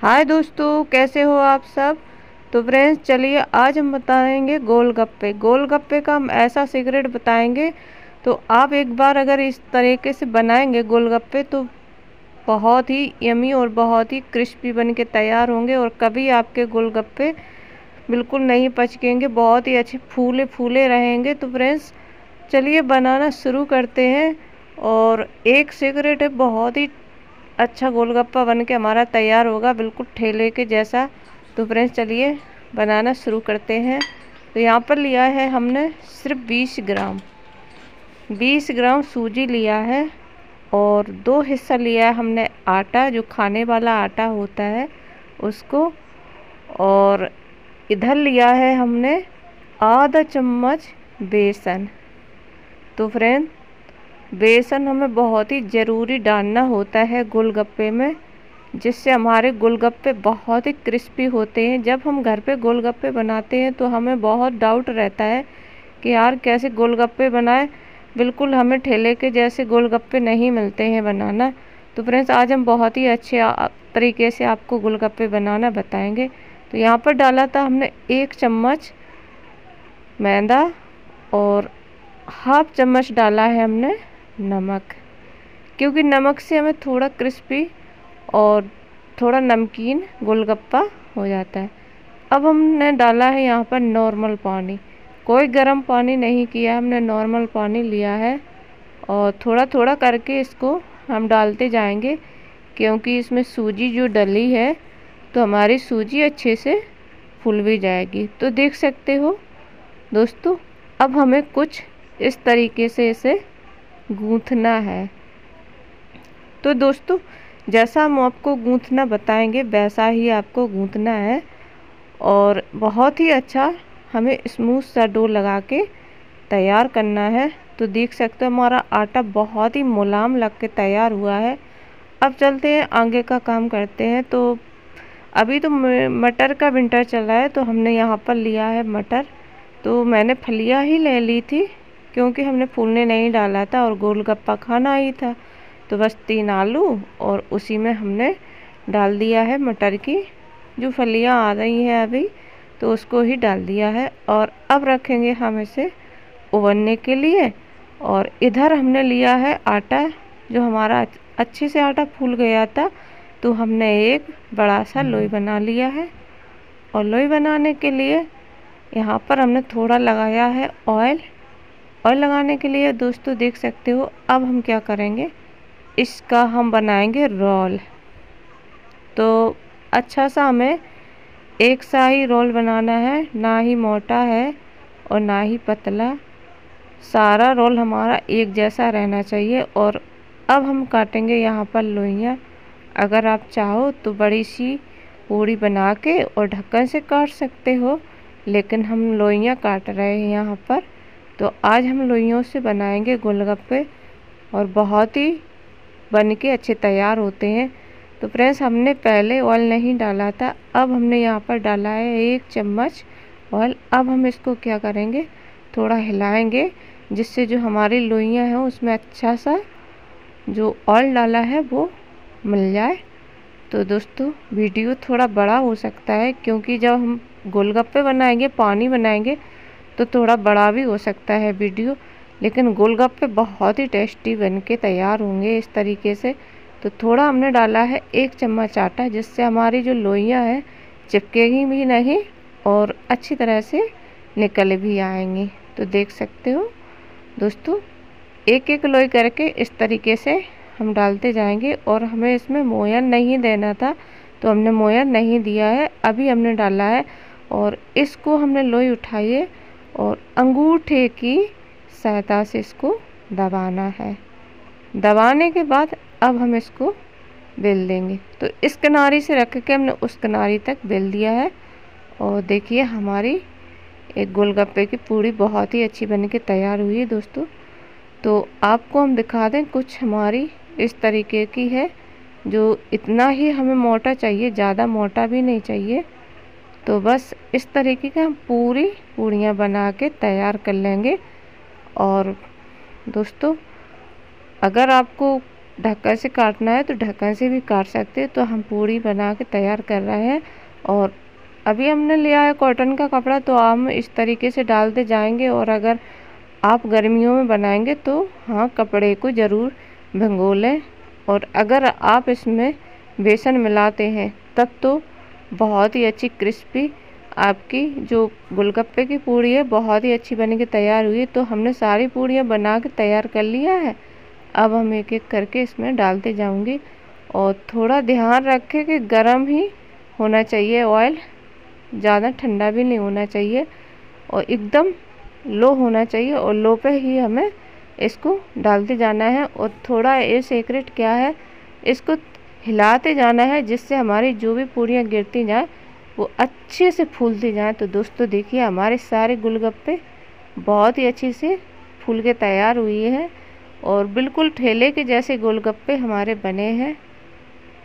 हाय दोस्तों, कैसे हो आप सब? तो फ्रेंड्स चलिए आज हम बताएँगे गोलगप्पे। गोलगप्पे का हम ऐसा सीक्रेट बताएँगे तो आप एक बार अगर इस तरीके से बनाएँगे गोलगप्पे तो बहुत ही यमी और बहुत ही क्रिस्पी बन के तैयार होंगे और कभी आपके गोलगप्पे बिल्कुल नहीं पचकेंगे, बहुत ही अच्छे फूले फूले रहेंगे। तो फ्रेंड्स चलिए बनाना शुरू करते हैं और एक सीक्रेट है, बहुत ही अच्छा गोलगप्पा बन के हमारा तैयार होगा, बिल्कुल ठेले के जैसा। तो फ्रेंड्स चलिए, बनाना शुरू करते हैं। तो यहाँ पर लिया है हमने सिर्फ़ 20 ग्राम। 20 ग्राम सूजी लिया है और दो हिस्सा लिया है हमने आटा, जो खाने वाला आटा होता है उसको। और इधर लिया है हमने आधा चम्मच बेसन। तो फ्रेंड बेसन हमें बहुत ही ज़रूरी डालना होता है गोलगप्पे में, जिससे हमारे गोलगप्पे बहुत ही क्रिस्पी होते हैं। जब हम घर पे गोलगप्पे बनाते हैं तो हमें बहुत डाउट रहता है कि यार कैसे गोलगप्पे बनाए? बिल्कुल हमें ठेले के जैसे गोलगप्पे नहीं मिलते हैं बनाना। तो फ्रेंड्स, आज हम बहुत ही अच्छे तरीके से आपको गोलगप्पे बनाना बताएँगे। तो यहाँ पर डाला था हमने एक चम्मच मैदा और हाफ़ चम्मच डाला है हमने नमक। क्योंकि नमक से हमें थोड़ा क्रिस्पी और थोड़ा नमकीन गोलगप्पा हो जाता है। अब हमने डाला है यहाँ पर नॉर्मल पानी। कोई गर्म पानी नहीं किया, हमने नॉर्मल पानी लिया है और थोड़ा थोड़ा करके इसको हम डालते जाएँगे, क्योंकि इसमें सूजी जो डली है तो हमारी सूजी अच्छे से फूल भी जाएगी। तो देख सकते हो दोस्तों, अब हमें कुछ इस तरीके से इसे गूँथना है। तो दोस्तों, जैसा हम आपको गूँथना बताएँगे, वैसा ही आपको गूँथना है। और बहुत ही अच्छा हमें स्मूथ सा डो लगा के तैयार करना है। तो देख सकते हो, हमारा आटा बहुत ही मुलायम लग के तैयार हुआ है। अब चलते हैं, आगे का काम करते हैं। तो अभी तो मटर का विंटर चल रहा है तो हमने यहाँ पर लिया है मटर। तो मैंने फलियाँ ही ले ली थी। क्योंकि हमने फूलने नहीं डाला था और गोलगप्पा खाना ही था। तो बस तीन आलू और उसी में हमने डाल दिया है मटर की। जो फलियाँ आ रही हैं अभी तो उसको ही डाल दिया है और अब रखेंगे हम इसे उबलने के लिए। और इधर हमने लिया है आटा जो हमारा अच्छे से आटा फूल गया था तो हमने एक बड़ा सा लोई बना लिया है। और लोई बनाने के लिए यहाँ पर हमने थोड़ा लगाया है ऑयल ऑयल लगाने के लिए, दोस्तों, देख सकते हो, अब हम क्या करेंगे? इसका हम बनाएँगे रोल। तो अच्छा सा हमें एक सा ही रोल बनाना है, ना ही मोटा है और ना ही पतला। सारा रोल हमारा एक जैसा रहना चाहिए और अब हम काटेंगे यहाँ पर लोइयाँ। अगर आप चाहो तो बड़ी सी पूड़ी बना के और ढक्कन से काट सकते हो, लेकिन हम लोइयाँ काट रहे हैं यहाँ पर। तो आज हम लोइयों से बनाएँगे गोलगप्पे और बहुत ही बन के अच्छे तैयार होते हैं। तो फ्रेंड्स, हमने पहले ऑयल नहीं डाला था, अब हमने यहाँ पर डाला है एक चम्मच ऑयल। अब हम इसको क्या करेंगे, थोड़ा हिलाएँगे, जिससे जो हमारी लोइयाँ हैं उसमें अच्छा सा जो ऑयल डाला है वो मिल जाए। तो दोस्तों, वीडियो थोड़ा बड़ा हो सकता है, क्योंकि जब हम गोलगप्पे बनाएँगे, पानी बनाएँगे तो थोड़ा बड़ा भी हो सकता है वीडियो, लेकिन गोलगप्पे बहुत ही टेस्टी बन के तैयार होंगे इस तरीके से। तो थोड़ा हमने डाला है एक चम्मच आटा, जिससे हमारी जो लोइयाँ हैं चिपकेगी भी नहीं और अच्छी तरह से निकल भी आएँगी। तो देख सकते हो दोस्तों एक एक लोई करके इस तरीके से हम डालते जाएँगे और हमें इसमें मोयन नहीं देना था तो हमने मोयन नहीं दिया है। अभी हमने डाला है और इसको हमने लोई उठाई है और अंगूठे की सहायता से इसको दबाना है। दबाने के बाद अब हम इसको बेल देंगे। तो इस किनारी से रख के हमने उस किनारी तक बेल दिया है और देखिए हमारी एक गोलगप्पे की पूड़ी बहुत ही अच्छी बन के तैयार हुई है दोस्तों। तो आपको हम दिखा दें कुछ हमारी इस तरीके की है, जो इतना ही हमें मोटा चाहिए, ज़्यादा मोटा भी नहीं चाहिए। तो बस इस तरीके का हम पूरी पूड़ियाँ बना के तैयार कर लेंगे। और दोस्तों, अगर आपको ढक्कन से काटना है तो ढक्कन से भी काट सकते हैं। तो हम पूड़ी बना के तैयार कर रहे हैं। और अभी हमने लिया है कॉटन का कपड़ा तो हम इस तरीके से डालते जाएँगे। और अगर आप गर्मियों में बनाएँगे तो हाँ कपड़े को ज़रूर भिंगो लें और अगर आप इसमें बेसन मिलाते हैं, तब तो बहुत ही अच्छी क्रिस्पी आपकी, जो गोलगप्पे की पूड़ी है, बहुत ही अच्छी बन के तैयार हुई तो हमने सारी पूड़ियाँ बना के तैयार कर लिया है। अब हम एक एक करके इसमें डालते जाऊँगी। और थोड़ा ध्यान रखें कि गर्म ही होना चाहिए ऑयल ज़्यादा ठंडा भी नहीं होना चाहिए। और एकदम लो होना चाहिए और लो पे ही हमें इसको डालते जाना है। और थोड़ा ये सीक्रेट क्या है, इसको हिलाते जाना है, जिससे हमारी जो भी पूड़ियाँ गिरती जाए, वो अच्छे से फूलती जाए। तो दोस्तों, देखिए, हमारे सारे गुलगप्पे बहुत ही अच्छे से फूल के तैयार हुई हैं और बिल्कुल ठेले के जैसे गोलगप्पे हमारे बने हैं।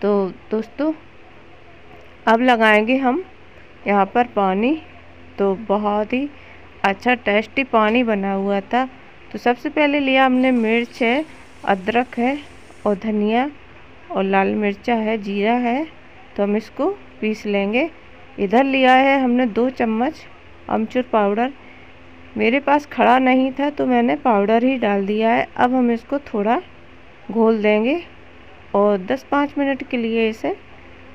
तो दोस्तों, अब लगाएँगे हम यहाँ पर पानी। तो बहुत ही अच्छा टेस्टी पानी बना हुआ था। तो सबसे पहले लिया हमने मिर्च है, अदरक है और धनिया। और लाल मिर्चा है, जीरा है तो हम इसको पीस लेंगे। इधर लिया है हमने दो चम्मच अमचूर पाउडर। मेरे पास खड़ा नहीं था तो मैंने पाउडर ही डाल दिया है। अब हम इसको थोड़ा घोल देंगे और 10-5 मिनट के लिए इसे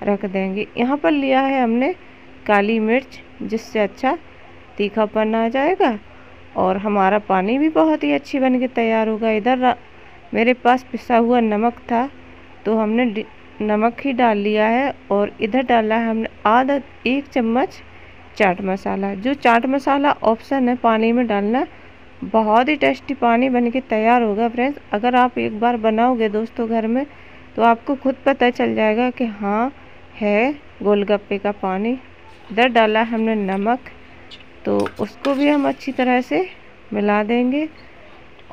रख देंगे। यहाँ पर लिया है हमने काली मिर्च, जिससे अच्छा तीखापन आ जाएगा और हमारा पानी भी बहुत ही अच्छी बन के तैयार होगा। इधर मेरे पास पिसा हुआ नमक था तो हमने नमक ही डाल लिया है और इधर डाला है हमने आधा, एक चम्मच चाट मसाला। जो चाट मसाला ऑप्शन है पानी में डालना, बहुत ही टेस्टी पानी बन के तैयार होगा फ्रेंड्स अगर आप एक बार बनाओगे दोस्तों घर में तो आपको खुद पता चल जाएगा कि हाँ है गोलगप्पे का पानी। इधर डाला है हमने नमक तो उसको भी हम अच्छी तरह से मिला देंगे।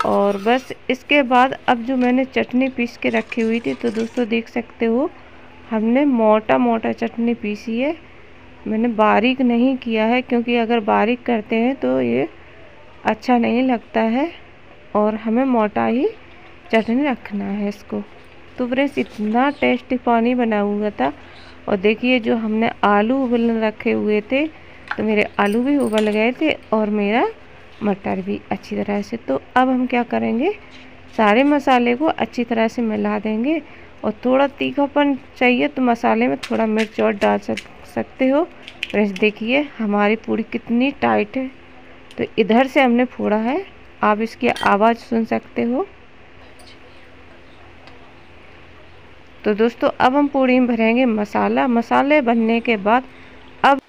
और बस इसके बाद अब जो मैंने चटनी पीस के रखी हुई थी तो दोस्तों देख सकते हो, हमने मोटा मोटा चटनी पीसी है। मैंने बारीक नहीं किया है, क्योंकि अगर बारीक करते हैं तो ये अच्छा नहीं लगता है और हमें मोटा ही चटनी रखना है इसको। तो फ्रेंड्स, इतना टेस्टी पानी बना हुआ था और देखिए जो हमने आलू उबलने रखे हुए थे तो मेरे आलू भी उबल गए थे और मेरा मटर भी अच्छी तरह से। तो अब हम क्या करेंगे? सारे मसाले को अच्छी तरह से मिला देंगे और थोड़ा तीखापन चाहिए तो मसाले में थोड़ा मिर्च और डाल सक, सकते हो। फ्रेंड्स देखिए हमारी पूरी कितनी टाइट है। तो इधर से हमने फोड़ा है। आप इसकी आवाज़ सुन सकते हो। तो दोस्तों अब हम पूड़ी में भरेंगे मसाला। मसाले बनने के बाद अब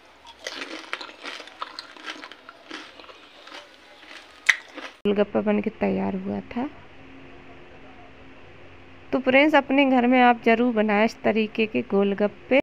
गोलगप्पा बन के तैयार हुआ था। तो फ्रेंड्स अपने घर में आप ज़रूर बनाए इस तरीके के गोलगप्पे